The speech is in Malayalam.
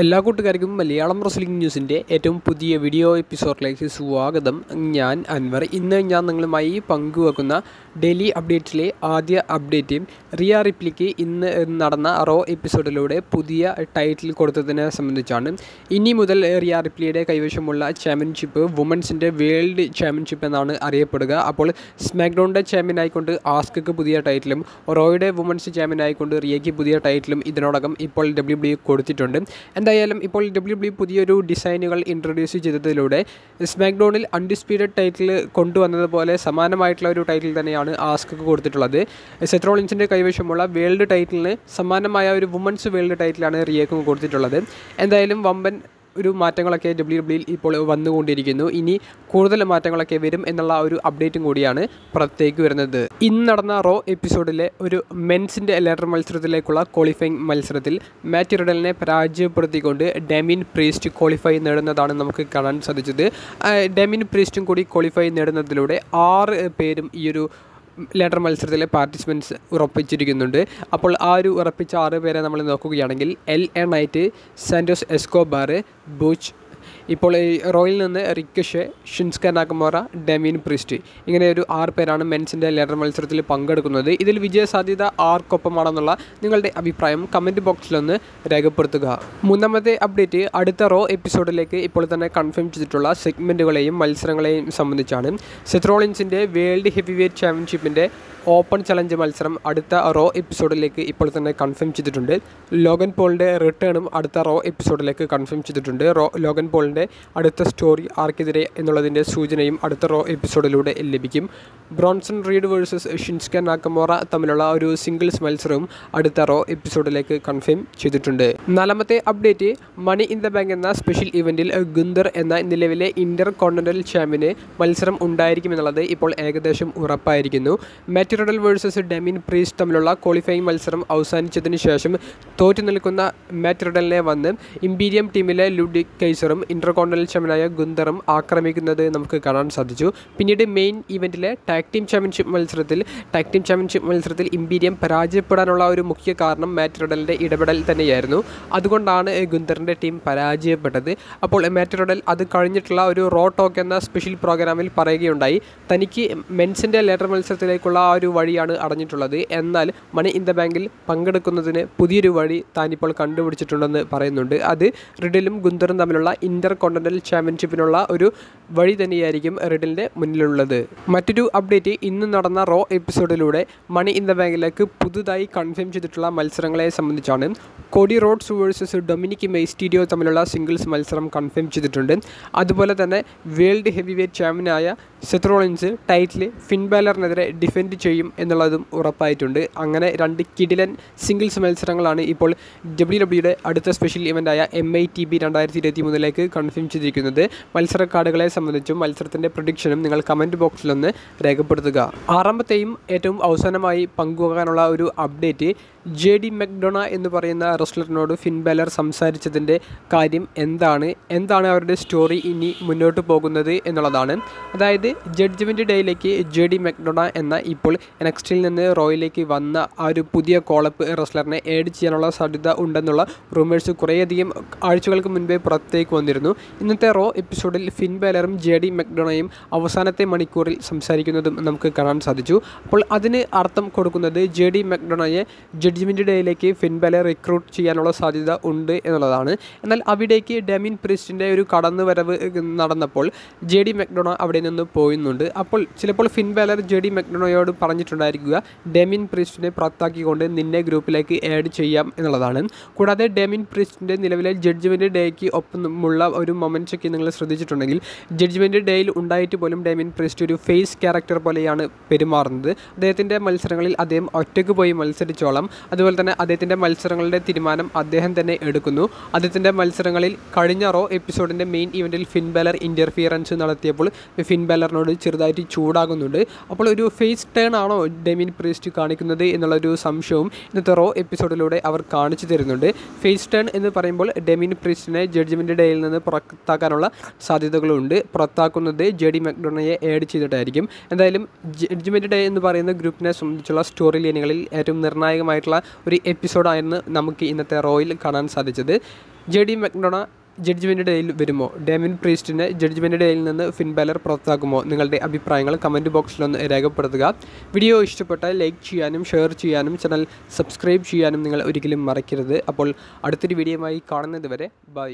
എല്ലാ കൂട്ടുകാർക്കും മലയാളം റസ്ലിംഗ് ന്യൂസിന്റെ ഏറ്റവും പുതിയ വീഡിയോ എപ്പിസോഡിലേക്ക് സ്വാഗതം. ഞാൻ അൻവർ. ഇന്ന് ഞാൻ നിങ്ങളുമായി പങ്കുവെക്കുന്ന ഡെയിലി അപ്ഡേറ്റ്സിലെ ആദ്യ അപ്ഡേറ്റും റിയ റിപ്ലിക്ക് ഇന്ന് നടന്ന റോ എപ്പിസോഡിലൂടെ പുതിയ ടൈറ്റിൽ കൊടുത്തതിനെ സംബന്ധിച്ചാണ്. ഇനി മുതൽ റിയ റിപ്ലിയുടെ കൈവശമുള്ള ചാമ്പ്യൻഷിപ്പ് വുമൻസിന്റെ വേൾഡ് ചാമ്പ്യൻഷിപ്പ് എന്നാണ് അറിയപ്പെടുക. അപ്പോൾ സ്മാക്ഡൗണിന്റെ ചാമ്പ്യൻ ആയിക്കൊണ്ട് ആസ്കക്ക് പുതിയ ടൈറ്റിലും റോയുടെ വുമൻസ് ചാമ്പ്യൻ ആയിക്കൊണ്ട് റിയയ്ക്ക് പുതിയ ടൈറ്റിലും ഇതിനോടകം ഇപ്പോൾ ഡബ്ല്യു ഡബ്ല്യു കൊടുത്തിട്ടുണ്ട്. എന്തായാലും ഇപ്പോൾ ഡബ്ല്യു ഡബ്ല്യു പുതിയൊരു ഡിസൈനുകൾ ഇൻട്രൊഡ്യൂസ് ചെയ്തതിലൂടെ സ്മാക്ഡോണിൽ അൺഡിസ്പ്യൂട്ടഡ് ടൈറ്റിൽ കൊണ്ടുവന്നതുപോലെ സമാനമായിട്ടുള്ള ഒരു ടൈറ്റിൽ തന്നെയാണ് ആസ്കക്ക് കൊടുത്തിട്ടുള്ളത്. സെത്രോളിൻസിന്റെ കൈവശമുള്ള വേൾഡ് ടൈറ്റിലിന് സമാനമായ ഒരു വുമൻസ് വേൾഡ് ടൈറ്റിലാണ് റിയക്കും കൊടുത്തിട്ടുള്ളത്. എന്തായാലും വമ്പൻ ഒരു മാറ്റങ്ങളൊക്കെ ഡബ്ല്യു ഡബ്ല്യുയിൽ ഇപ്പോൾ വന്നുകൊണ്ടിരിക്കുന്നു. ഇനി കൂടുതൽ മാറ്റങ്ങളൊക്കെ വരും എന്നുള്ള ഒരു അപ്ഡേറ്റും കൂടിയാണ് പുറത്തേക്ക് വരുന്നത്. ഇന്ന് നടന്ന റോ എപ്പിസോഡിലെ ഒരു മെൻസിന്റെ ലെറ്റർ മത്സരത്തിലേക്കുള്ള ക്വാളിഫയിങ് മത്സരത്തിൽ മാറ്റ് റിഡലിനെ പരാജയപ്പെടുത്തിക്കൊണ്ട് ഡെമിൻ പ്രീസ്റ്റ് ക്വാളിഫൈ നേടുന്നതാണ് നമുക്ക് കാണാൻ സാധിച്ചത്. ഡെമിൻ പ്രീസ്റ്റും കൂടി ക്വാളിഫൈ നേടുന്നതിലൂടെ ആറ് പേരും ഈ ഒരു ലെറ്റർ മത്സരത്തിലെ പാർട്ടിസിപ്പൻസ് ഉറപ്പിച്ചിരിക്കുന്നുണ്ട്. അപ്പോൾ ആ ഒരു ഉറപ്പിച്ച ആറ് പേരെ നമ്മൾ നോക്കുകയാണെങ്കിൽ L A Knight Santos Escobar Butch ഇപ്പോൾ ഈ റോയിൽ നിന്ന് റിക്കഷെ ഷിൻസ്ക നാക്കമോറ ഡെമീൻ പ്രിസ്റ്റ് ഇങ്ങനെ ഒരു ആറ് പേരാണ് മെൻസിന്റെ ലെറ്റർ മത്സരത്തിൽ പങ്കെടുക്കുന്നത്. ഇതിൽ വിജയ സാധ്യത ആർക്കൊപ്പമാണെന്നുള്ള നിങ്ങളുടെ അഭിപ്രായം കമന്റ് ബോക്സിലൊന്ന് രേഖപ്പെടുത്തുക. മൂന്നാമത്തെ അപ്ഡേറ്റ് അടുത്ത റോ എപ്പിസോഡിലേക്ക് ഇപ്പോൾ തന്നെ കൺഫേം ചെയ്തിട്ടുള്ള സെഗ്മെന്റുകളെയും മത്സരങ്ങളെയും സംബന്ധിച്ചാണ്. സെത്രോളിൻസിന്റെ വേൾഡ് ഹെവി വെയ്റ്റ് ചാമ്പ്യൻഷിപ്പിന്റെ ഓപ്പൺ ചലഞ്ച് മത്സരം അടുത്ത റോ എപ്പിസോഡിലേക്ക് ഇപ്പോൾ തന്നെ കൺഫേം ചെയ്തിട്ടുണ്ട്. ലോഗൻ പോളിന്റെ റിട്ടേണും അടുത്ത റോ എപ്പിസോഡിലേക്ക് കൺഫേം ചെയ്തിട്ടുണ്ട്. റോ ലോഗൻ പോളിന്റെ അടുത്ത സ്റ്റോറി ആർക്കെതിരെ എന്നുള്ളതിന്റെ സൂചനയും അടുത്ത റോ എപ്പിസോഡിലൂടെ ലഭിക്കും. Bronson Reed versus Shinsuke Nakamura തമ്മിലുള്ള ഒരു സിംഗിൾസ് മത്സരവും അടുത്ത റോ എപ്പിസോഡിലേക്ക് കൺഫേം ചെയ്തിട്ടുണ്ട്. നാലാമത്തെ update money in the bank എന്ന സ്പെഷ്യൽ ഇവന്റിൽ ഗുന്ദർ എന്ന നിലവിലെ ഇന്റർ കോണ്ടിനൽ ചാമ്പ്യന് മത്സരം ഉണ്ടായിരിക്കുമെന്നുള്ളത് ഇപ്പോൾ ഏകദേശം ഉറപ്പായിരിക്കുന്നു. മാറ്റിറഡൽ വേഴ്സസ് ഡെമിൻ പ്രീസ് തമ്മിലുള്ള ക്വാളിഫയിങ് മത്സരം അവസാനിച്ചതിന് ശേഷം തോറ്റു നിൽക്കുന്ന മാറ്റിറോഡലിനെ വന്ന് ഇമ്പീരിയം ടീമിലെ ലുഡി കൈസറും ഇന്റർ കോണ്ടിനൽ ചാമ്പ്യനായ ഗുന്ദറും ആക്രമിക്കുന്നത് നമുക്ക് കാണാൻ സാധിച്ചു. പിന്നീട് മെയിൻ ഇവന്റിലെ ടാക് ടീം ചാമ്പ്യൻഷിപ്പ് മത്സരത്തിൽ ടാക് ടീം ചാമ്പ്യൻഷിപ്പ് മത്സരത്തിൽ ഇമ്പീരിയം പരാജയപ്പെടാനുള്ള ഒരു മുഖ്യ കാരണം മാറ്റിറഡലിന്റെ ഇടപെടൽ തന്നെയായിരുന്നു. അതുകൊണ്ടാണ് ഗുന്ദറിന്റെ ടീം പരാജയപ്പെട്ടത്. അപ്പോൾ മാറ്റിറഡൽ അത് കഴിഞ്ഞിട്ടുള്ള ഒരു റോ ടോക്ക് എന്ന സ്പെഷ്യൽ പ്രോഗ്രാമിൽ പറയുകയുണ്ടായി. തനിക്ക് മെൻസിന്റെ ലെറ്റർ മത്സരത്തിലേക്കുള്ള ആ ഒരു വഴിയാണ് അടഞ്ഞിട്ടുള്ളത്. എന്നാൽ മണി ഇൻ ദ ബാങ്കിൽ പങ്കെടുക്കുന്നതിന് പുതിയൊരു വഴി താനിപ്പോൾ കണ്ടുപിടിച്ചിട്ടുണ്ടെന്ന് പറയുന്നുണ്ട്. അത് റിഡലും ഗുന്ദറും തമ്മിലുള്ള ഇന്റർ ചാമ്പ്യൻഷിപ്പിനുള്ള ഒരു വഴി തന്നെയായിരിക്കും റിഡിലിന്റെ മുന്നിലുള്ളത്. മറ്റൊരു അപ്ഡേറ്റ് ഇന്ന് നടന്ന റോ എപ്പിസോഡിലൂടെ മണി ഇൻ ദ ബാങ്കിലേക്ക് പുതുതായി കൺഫേം ചെയ്തിട്ടുള്ള മത്സരങ്ങളെ സംബന്ധിച്ചാണ് Cody Rhodes versus Dominik Mysterio തമ്മിലുള്ള സിംഗിൾസ് മത്സരം കൺഫേം ചെയ്തിട്ടുണ്ട്. അതുപോലെ തന്നെ വേൾഡ് ഹെവി വെയ്റ്റ് ചാമ്പ്യനായ സെത്രോളിൻസ് ടൈറ്റിൽ ഫിൻ ബാലറിനെതിരെ ഡിഫെൻഡ് ചെയ്യും എന്നുള്ളതും ഉറപ്പായിട്ടുണ്ട്. അങ്ങനെ രണ്ട് കിടിലൻ സിംഗിൾസ് മത്സരങ്ങളാണ് ഇപ്പോൾ ഡബ്ല്യു ഡബ്ല്യുടെ അടുത്ത സ്പെഷ്യൽ ഇവന്റായ എം ഐ ടി ബി രണ്ടായിരത്തി ഇരുപത്തി മൂന്നിലേക്ക് കൺഫേം ചെയ്തിരിക്കുന്നത്. മത്സര കാർഡുകളെ സംബന്ധിച്ചും മത്സരത്തിന്റെ പ്രൊഡിക്ഷനും നിങ്ങൾ കമന്റ് ബോക്സിലൊന്ന് രേഖപ്പെടുത്തുക. ആറാമത്തെയും ഏറ്റവും അവസാനമായി പങ്കുവെക്കാനുള്ള ഒരു അപ്ഡേറ്റ് ജെ ഡി മെക്ഡൊണ എന്ന് പറയുന്ന റെസ്ലറിനോട് ഫിൻ ബാലർ സംസാരിച്ചതിന്റെ കാര്യം എന്താണ്? എന്താണ് അവരുടെ സ്റ്റോറി ഇനി മുന്നോട്ട് പോകുന്നത് എന്നുള്ളതാണ്. അതായത് ജഡ്ജ്മെന്റ് ഡേയിലേക്ക് ജെ ഡി മെക്ഡൊണ എന്ന ഇപ്പോൾ നെക്സ്റ്റിൽ നിന്ന് റോയിലേക്ക് വന്ന ആ ഒരു പുതിയ കോളപ്പ് റെസ്ലറിനെ ഏഡ് ചെയ്യാനുള്ള സാധ്യത ഉണ്ടെന്നുള്ള റൂമേഴ്സ് കുറേയധികം ആഴ്ചകൾക്ക് മുൻപേ പുറത്തേക്ക് വന്നിരുന്നു. ഇന്നത്തെ റോ എപ്പിസോഡിൽ ഫിൻ ബാലറും ജെ ഡി മെക്ഡൊണയും അവസാനത്തെ മണിക്കൂറിൽ സംസാരിക്കുന്നതും നമുക്ക് കാണാൻ സാധിച്ചു. അപ്പോൾ അതിന് അർത്ഥം കൊടുക്കുന്നത് ജെ ഡി മെക്ഡൊണയെ ജഡ്ജ്മെന്റ് ഡേയിലേക്ക് ഫിൻബലെ റിക്രൂട്ട് ചെയ്യാനുള്ള സാധ്യത ഉണ്ട് എന്നുള്ളതാണ്. എന്നാൽ അവിടേക്ക് ഡെമിൻ പ്രിസ്റ്റിന്റെ ഒരു കടന്നുവരവ് നടന്നപ്പോൾ ജെ ഡി മെക്ഡൊണ അവിടെ നിന്ന് പോയുന്നുണ്ട്. അപ്പോൾ ചിലപ്പോൾ ഫിൻബലർ ജെ ഡി മെക്ഡൊണയോട് പറഞ്ഞിട്ടുണ്ടായിരിക്കുക ഡെമിൻ പ്രിസ്റ്റിനെ പുറത്താക്കിക്കൊണ്ട് നിന്നെ ഗ്രൂപ്പിലേക്ക് ആഡ് ചെയ്യാം എന്നുള്ളതാണ്. കൂടാതെ ഡെമിൻ പ്രിസ്റ്റിന്റെ നിലവിലെ ജഡ്ജ്മെന്റ് ഡേക്ക് ഒപ്പമുള്ള ഒരു മൊമെന്റ്സ് ഒക്കെ നിങ്ങൾ ശ്രദ്ധിച്ചിട്ടുണ്ടെങ്കിൽ ജഡ്ജ്മെന്റ് ഡേയിൽ ഉണ്ടായിട്ട് പോലും ഡെമിൻ പ്രിസ്റ്റ് ഒരു ഫേസ് ക്യാരക്ടർ പോലെയാണ് പെരുമാറുന്നത്. അദ്ദേഹത്തിന്റെ മത്സരങ്ങളിൽ അദ്ദേഹം ഒറ്റയ്ക്ക് പോയി മത്സരിച്ചോളം. അതുപോലെ തന്നെ അദ്ദേഹത്തിന്റെ മത്സരങ്ങളുടെ തീരുമാനം അദ്ദേഹം തന്നെ എടുക്കുന്നു. അദ്ദേഹത്തിന്റെ മത്സരങ്ങളിൽ കഴിഞ്ഞ റോ എപ്പിസോഡിന്റെ മെയിൻ ഇവന്റിൽ ഫിൻ ബാലർ ഇന്റർഫിയറൻസ് നടത്തിയപ്പോൾ ഫിൻ ബാലറിനോട് ചെറുതായിട്ട് ചൂടാകുന്നുണ്ട്. അപ്പോൾ ഒരു ഫേസ് ടേൺ ആണോ ഡെമിൻ പ്രീസ്റ്റ് കാണിക്കുന്നത് എന്നുള്ളൊരു സംശയവും ഇന്നത്തെ റോ എപ്പിസോഡിലൂടെ അവർ കാണിച്ചു തരുന്നുണ്ട്. ഫേസ് ടേൺ എന്ന് പറയുമ്പോൾ ഡെമിൻ പ്രീസ്റ്റിനെ ജഡ്ജ്മെന്റ് ഡേയിൽ നിന്ന് പുറത്താക്കാനുള്ള സാധ്യതകളുണ്ട്. പുറത്താക്കുന്നത് ജെ ഡി മക്ഡോണയെ ആഡ് ചെയ്തിട്ടായിരിക്കും. എന്തായാലും ജഡ്ജ്മെന്റ് ഡേ എന്ന് പറയുന്ന ഗ്രൂപ്പിനെ സംബന്ധിച്ചുള്ള സ്റ്റോറി ലൈനുകളിൽ ഏറ്റവും നിർണായകമായിട്ടുള്ള ഒരു എപ്പിസോഡായിരുന്നു നമുക്ക് ഇന്നത്തെ റോയിൽ കാണാൻ സാധിച്ചത്. ജെ ഡി മക്ഡോണ ജഡ്ജ്മെന്റ് ഡേയിൽ വരുമോ? ഡേമിൻ പ്രീസ്റ്റിനെ ജഡ്ജ്മെന്റ് ഡേയിൽ നിന്ന് ഫിൻ ബാലർ പുറത്താക്കുമോ നിങ്ങളുടെ അഭിപ്രായങ്ങൾ കമന്റ് ബോക്സിലൊന്ന് രേഖപ്പെടുത്തുക. വീഡിയോ ഇഷ്ടപ്പെട്ടാൽ ലൈക്ക് ചെയ്യാനും ഷെയർ ചെയ്യാനും ചാനൽ സബ്സ്ക്രൈബ് ചെയ്യാനും നിങ്ങൾ ഒരിക്കലും മറക്കരുത്. അപ്പോൾ അടുത്തൊരു വീഡിയോയുമായി കാണുന്നത് വരെ ബൈ